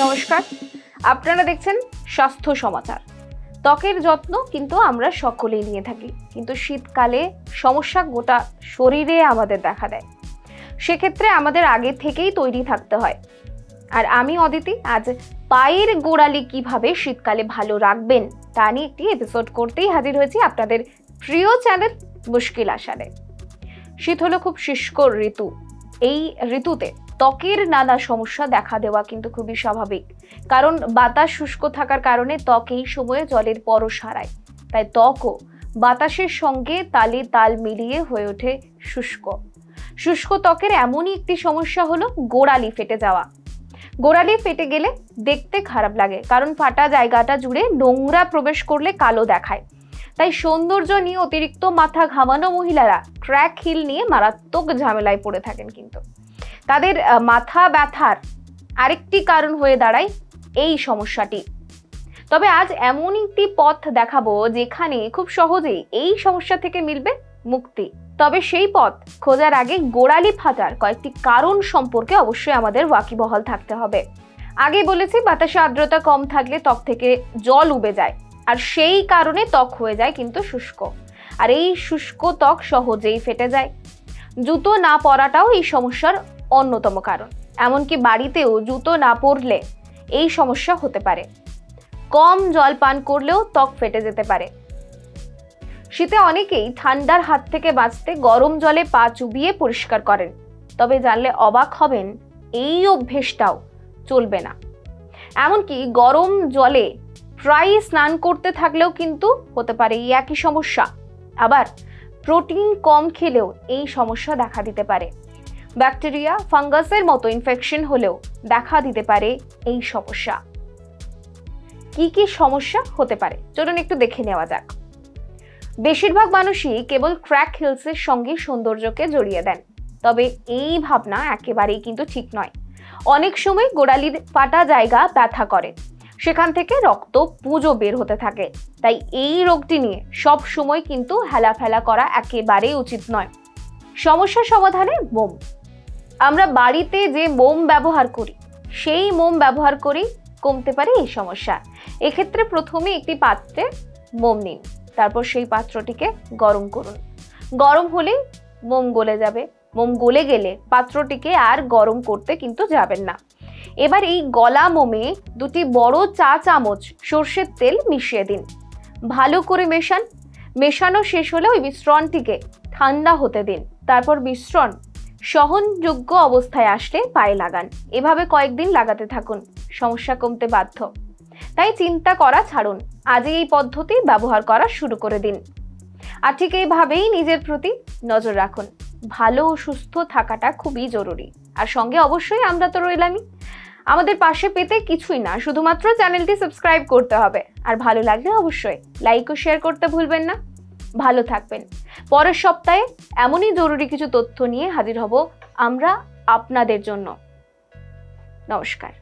নমস্কার। আপনারা দেখছেন স্বাস্থ্য সমাচার। ত্বকের যত্ন কিন্তু আমরা সকলেই নিয়ে থাকি। কিন্তু শীতকালে সমস্যা গোটা শরীরে আমাদের দেখা দেয়। সেক্ষেত্রে আমাদের আগে থেকেই তৈরি থাকতে হয়। আর আমি, অদিতি, আজ পায়ের গোড়ালি কীভাবে শীতকালে ভালো রাখবেন তা নিয়ে একটি এপিসোড করতেই হাজির হয়েছি আপনাদের প্রিয় চ্যানেল মুশকিল আসারে শীত হলো খুব শুষ্ক ঋতু। এই ঋতুতে ত্বকের নানা সমস্যা দেখা দেওয়া কিন্তু খুবই স্বাভাবিক। কারণ বাতাস শুষ্ক থাকার কারণে ত্বক এই সময়ে জলের পরশ হারায়। তাই ত্বকও বাতাসের সঙ্গে তালে তাল মিলিয়ে হয়ে ওঠে শুষ্ক। শুষ্ক ত্বকের এমনই একটি সমস্যা হলো গোড়ালি ফেটে যাওয়া। গোড়ালি ফেটে গেলে দেখতে খারাপ লাগে, কারণ ফাটা জায়গাটা জুড়ে নোংরা প্রবেশ করলে কালো দেখায়। তাই সৌন্দর্য নিয়ে অতিরিক্ত মাথা ঘামানো মহিলারা ট্র্যাক হিল নিয়ে মারাত্মক ঝামেলায় পড়ে থাকেন কিন্তু। তাদের মাথা ব্যথার আরেকটি কারণ হয়ে দাঁড়ায় এই সমস্যাটি। তবে আজ এমন একটি পথ দেখাবো যেখানে খুব সহজেই এই সমস্যা থেকে মিলবে মুক্তি। তবে সেই পথ খোঁজার আগে গোড়ালি ফাটার কয়েকটি কারণ সম্পর্কে অবশ্যই আমাদের ওয়াকিবহাল থাকতে হবে। আগে বলেছি, বাতাসে আর্দ্রতা কম থাকলে ত্বক থেকে জল উবে যায়, আর সেই কারণে ত্বক হয়ে যায় কিন্তু শুষ্ক। আর এই শুষ্ক ত্বক সহজেই ফেটে যায়। জুতো না পরাটাও এই সমস্যার অন্যতম কারণ। এমনকি বাড়িতেও জুতো না পরলে এই সমস্যা হতে পারে। কম জল পান করলেও ত্বক ফেটে যেতে পারে। শীতে অনেকেই ঠান্ডার হাত থেকে বাঁচতে গরম জলে পা চুবিয়ে পরিষ্কার করেন। তবে জানলে অবাক হবেন, এই অভ্যেসটাও চলবে না। এমনকি গরম জলে প্রায় স্নান করতে থাকলেও কিন্তু হতে পারে এই একই সমস্যা। আবার প্রোটিন কম খেলেও এই সমস্যা দেখা দিতে পারে। ব্যাকটেরিয়া, ফাঙ্গাসের মতো ইনফেকশন হলেও দেখা দিতে পারে এই সমস্যা। কি কি সমস্যা হতে পারে? চলুন একটু দেখে নেওয়া যাক। বেশিরভাগ মানুষই কেবল ক্র্যাক হিলসের সঙ্গে সৌন্দর্যকে জড়িয়ে দেন। তবে এই ভাবনা একেবারেই কিন্তু ঠিক নয়। অনেক সময় গোড়ালির ফাটা জায়গা ব্যথা করে। সেখান থেকে রক্ত পুজো বের হতে থাকে। তাই এই রোগটি নিয়ে সব সময় কিন্তু হেলাফেলা করা একেবারেই উচিত নয়। সমস্যা সমাধানে মোম আমরা বাড়িতে যে মোম ব্যবহার করি, সেই মোম ব্যবহার করেই কমতে পারে এই সমস্যা। এক্ষেত্রে প্রথমে একটি পাত্রে মোম নিন, তারপর সেই পাত্রটিকে গরম করুন। গরম হলে মোম গলে যাবে। মোম গলে গেলে পাত্রটিকে আর গরম করতে কিন্তু যাবেন না। এবার এই গলা মোমে দুটি বড় চা চামচ সর্ষের তেল মিশিয়ে দিন। ভালো করে মেশান। মেশানো শেষ হলে ওই মিশ্রণটিকে ঠান্ডা হতে দিন। তারপর মিশ্রণ সহনযোগ্য অবস্থায় আসলে পায়ে লাগান। এভাবে কয়েকদিন লাগাতে থাকুন। সমস্যা কমতে বাধ্য। তাই চিন্তা করা ছাড়ুন। আজই এই পদ্ধতি ব্যবহার করা শুরু করে দিন। আর ঠিক এইভাবেই নিজের প্রতি নজর রাখুন। ভালো ও সুস্থ থাকাটা খুবই জরুরি। আর সঙ্গে অবশ্যই আমরা তো রইলামই। আমাদের পাশে পেতে কিছুই না, শুধুমাত্র চ্যানেলটি সাবস্ক্রাইব করতে হবে। আর ভালো লাগলে অবশ্যই লাইক ও শেয়ার করতে ভুলবেন না। ভালো থাকবেন। পরের সপ্তাহে এমনই জরুরি কিছু তথ্য নিয়ে হাজির হব আমরা আপনাদের জন্য। নমস্কার।